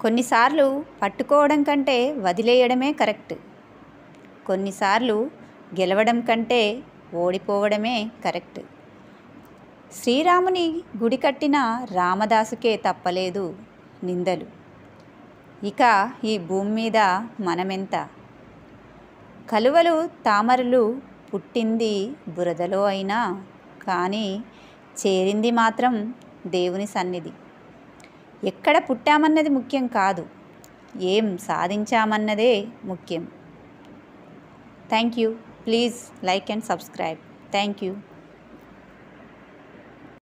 కొన్నిసార్లు పట్టుకోవడం కంటే వదిలేయడమే కరెక్ట్. కొన్నిసార్లు గెలవడం కంటే ఓడిపోవడమే కరెక్ట్. శ్రీరాముని గుడి కట్టిన రామదాసుకే తప్పలేదు నిందలు. ఇక ఈ భూమి మీద మనమెంత? కలువలు తామరలు పుట్టింది బురదలో అయినా కానీ చేరింది మాత్రం దేవుని సన్నిధి. ఎక్కడ పుట్టామన్నది ముఖ్యం కాదు. ఏం సాధించామన్నదే ముఖ్యం. Thank you please like and subscribe. Thank you